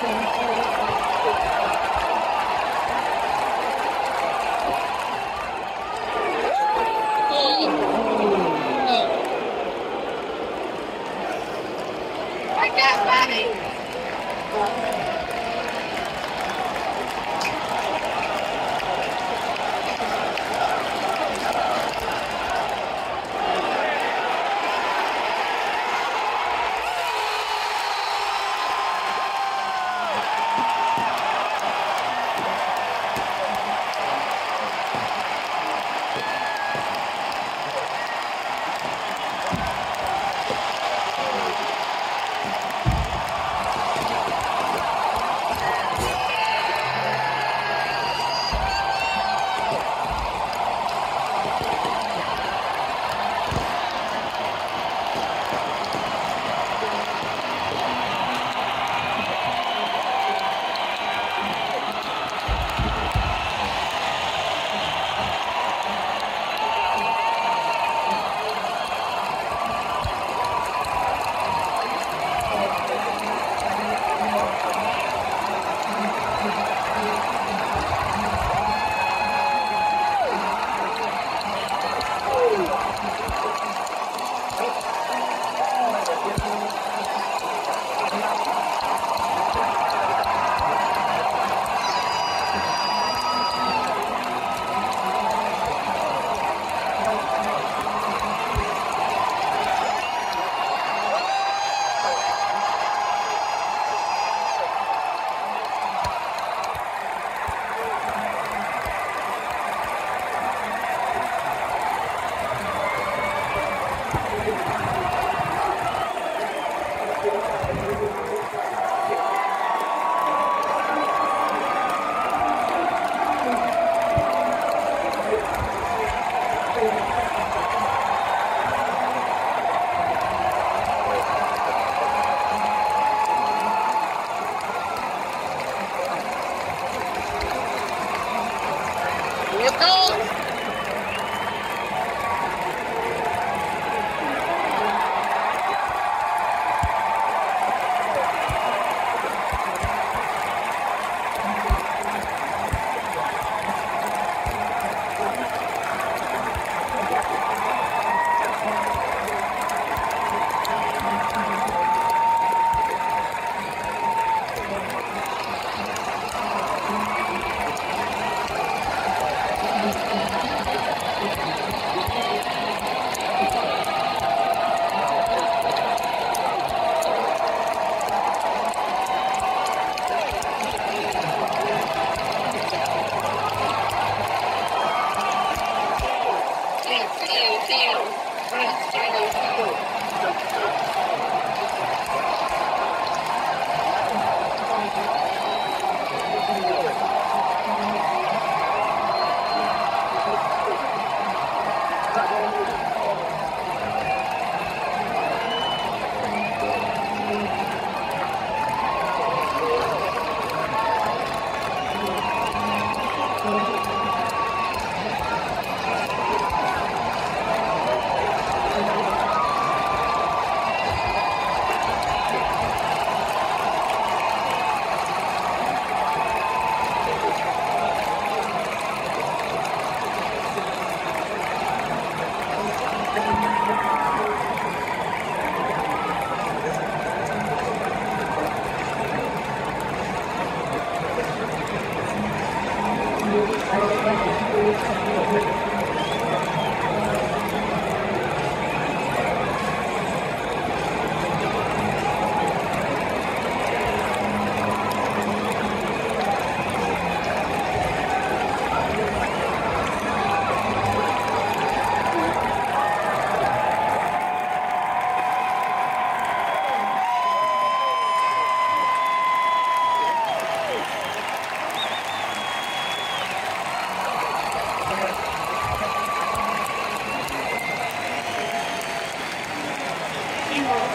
I got money. It's. angle.